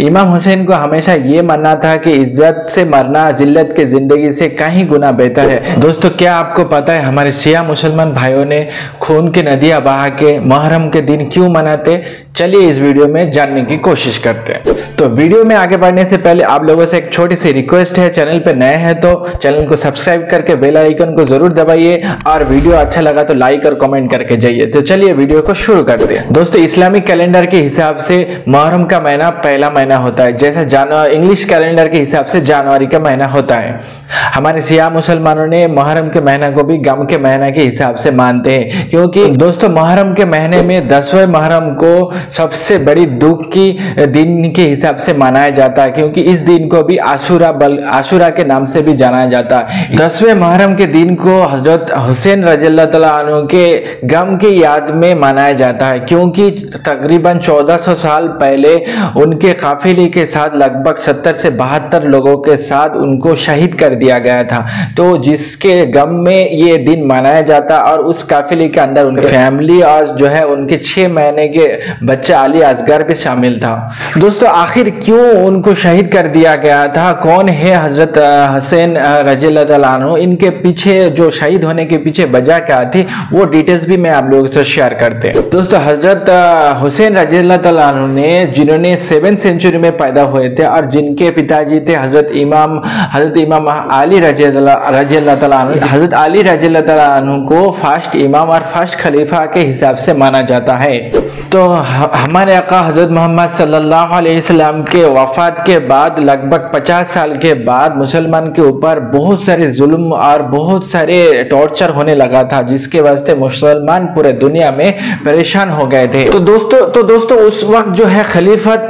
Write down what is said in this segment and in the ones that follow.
इमाम हुसैन को हमेशा ये मानना था कि इज़्ज़त से मरना, जिल्लत की ज़िंदगी से कहीं गुना बेहतर है। दोस्तों, क्या आपको पता है हमारे सिया मुसलमान भाइयों ने खून की नदियाँ बहा के, मुहर्रम के दिन क्यों मनाते? चलिए इस वीडियो में जानने की कोशिश करते हैं। तो वीडियो में आगे बढ़ने से पहले आप लोगों से एक छोटी सी रिक्वेस्ट है, चैनल पे नए हैं तो चैनल को सब्सक्राइब करके बेल आइकन को ज़रूर दबाइए और वीडियो अच्छा लगा तो लाइक और कमेंट करके जाइए। तो चलिए वीडियो को शुरू करते हैं। दोस्तों, इस्लामिक कैलेंडर के हिसाब से मुहर्रम का महीना पहला महीना होता है। जैसे जनवरी इंग्लिश कैलेंडर के हिसाब से जनवरी का महीना होता है। हमारे सिया मुसलमानों ने मुहर्रम के महीना को भी गम के महीना के हिसाब से मानते हैं, क्योंकि दोस्तों, मुहर्रम के महीने में दसवें मुहर्रम को सबसे बड़ी दुख की दिन के हिसाब से मनाया जाता है, क्योंकि इस दिन को भी आशुरा बल आशुरा के नाम से भी जाना जाता है। दसवें मुहर्रम के दिन को हज़रत हुसैन रजील्ला के गम की याद में मनाया जाता है, क्योंकि तकरीबन 1400 साल पहले उनके काफिले के साथ लगभग 70 से बहत्तर लोगों के साथ उनको शहीद कर दिया गया था। तो जिसके गम में ये दिन मनाया जाता और उस काफिले के अंदर उनकी फैमिली और जो है उनके छह महीने के बच्चा अली असगर भी शामिल था। दोस्तों, आखिर क्यों उनको शहीद कर दिया गया था? कौन है हज़रत हसैन रज़ी इनके पीछे जो शहीद होने के पीछे वजह क्या थी? वो डिटेल्स भी मैं आप लोगों से शेयर करते हैं। दोस्तों, हज़रत हुसैन रज़ी ने, जिन्होंने सेवन में पैदा हुए थे और जिनके पिताजी थे हज़रत इमाम हज़रत इमाम अली रज़ी हज़रत अली रज़ी को फ़र्स्ट इमाम और फ़र्स्ट खलीफा के हिसाब से माना जाता है। तो हमारे अका हज़रत मोहम्मद सल्लल्लाहु अलैहि वसल्लम के वफात के बाद, लगभग 50 साल के बाद मुसलमान के ऊपर बहुत सारे जुल्म और बहुत सारे टॉर्चर होने लगा था, जिसके वास्ते मुसलमान पूरे दुनिया में परेशान हो गए थे। तो दोस्तों तो दोस्तों, उस वक्त जो है खलीफत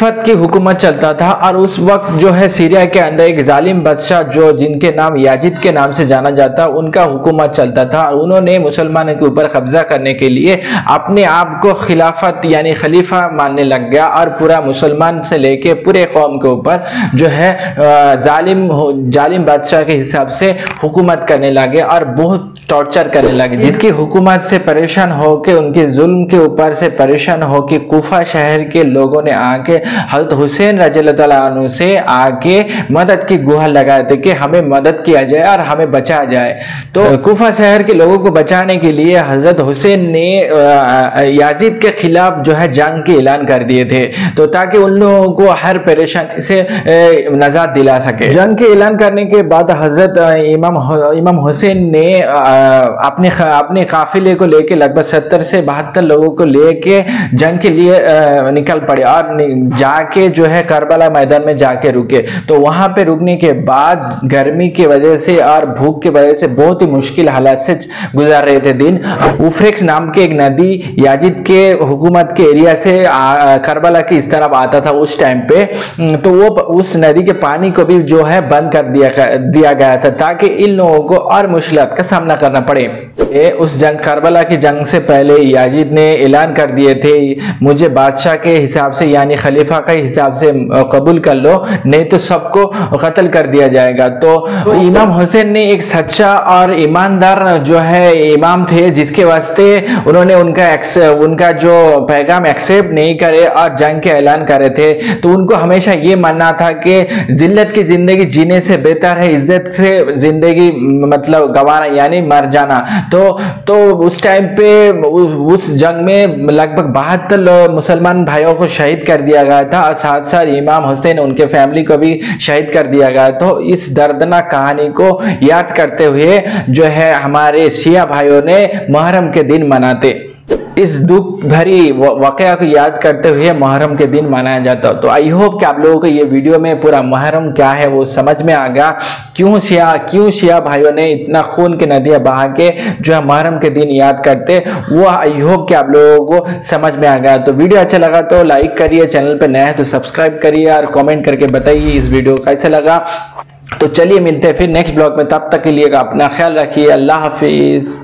खलीफत की हुकूमत चलता था और उस वक्त जो है सीरिया के अंदर एक जालिम बादशाह जो जिनके नाम याजिद के नाम से जाना जाता, उनका हुकूमत चलता था। और उन्होंने मुसलमानों के ऊपर कब्जा करने के लिए अपने आप को खिलाफत यानी खलीफा मानने लग गया और पूरा मुसलमान से लेके पूरे कौम के ऊपर जो है जालिम जालिम बादशाह के हिसाब से हुकूमत करने लगे और बहुत टॉर्चर करने लगे, जिसकी हुकूमत से परेशान होकर उनके जुल्म के ऊपर से परेशान होकर कोफा शहर के लोगों ने आके हज़रत हुसैन रज़ी से आके मदद की गुहार लगाए थे कि हमें मदद किया जाए और हमें बचाया जाए। तो कोफा शहर के लोगों को बचाने के लिए हज़रत हुसैन ने याजिद के खिलाफ जो है जंग के ऐलान कर दिए थे। तो ताकि उन लोगों को हर परेशानी से नजात दिला सके। जंग के ऐलान करने के बाद हज़रत इमाम इमाम हुसैन ने अपने अपने काफिले को लेके लगभग सत्तर से बहत्तर लोगों को लेके जंग के लिए निकल पड़े और जाके जो है करबला मैदान में जाके रुके। तो वहाँ पे रुकने के बाद गर्मी की वजह से और भूख की वजह से बहुत ही मुश्किल हालात से गुजार रहे थे दिन। उफ्रेक्स नाम के एक नदी याजिद के हुकूमत के एरिया से करबला की इस तरफ़ आता था उस टाइम पे। तो वो उस नदी के पानी को भी जो है बंद कर दिया दिया गया था ताकि इन लोगों को और मुश्किल का सामना करना पड़े। ए, उस जंग करबला की जंग से पहले याजिद ने ऐलान कर दिए थे। मुझे बादशाह के हिसाब से यानी खलीफा के हिसाब से कबूल कर लो नहीं तो सबको कत्ल कर दिया जाएगा। तो, तो इमाम हुसैन ने एक सच्चा और ईमानदार जो है इमाम थे जिसके वास्ते उन्होंने उनका उनका जो पैगाम एक्सेप्ट नहीं करे और जंग के ऐलान करे थे। तो उनको हमेशा ये मानना था कि जिल्लत की ज़िंदगी जीने से बेहतर है इज़्ज़त से ज़िंदगी मतलब गंवाना यानी मर जाना। तो तो उस टाइम पे उस जंग में लगभग बहत्तर मुसलमान भाइयों को शहीद कर दिया गया था और साथ साथ इमाम हुसैन, उनके फैमिली को भी शहीद कर दिया गया। तो इस दर्दनाक कहानी को याद करते हुए जो है, हमारे शिया भाइयों ने मुहर्रम के दिन मनाते। इस दुख भरी वाकया को याद करते हुए मुहर्रम के दिन मनाया जाता है। तो आई होप कि आप लोगों को ये वीडियो में पूरा मुहर्रम क्या है वो समझ में आ गया। क्यों शिया क्यों शिया भाइयों ने इतना खून की नदियाँ बहा के जो है मुहर्रम के दिन याद करते, वो आई होप कि आप लोगों को समझ में आ गया। तो वीडियो अच्छा लगा तो लाइक करिए, चैनल पर नया है तो सब्सक्राइब करिए और कॉमेंट करके बताइए इस वीडियो कैसे लगा। तो चलिए मिलते हैं फिर नेक्स्ट ब्लॉग में, तब तक के लिए अपना ख्याल रखिए। अल्लाह हाफिज़।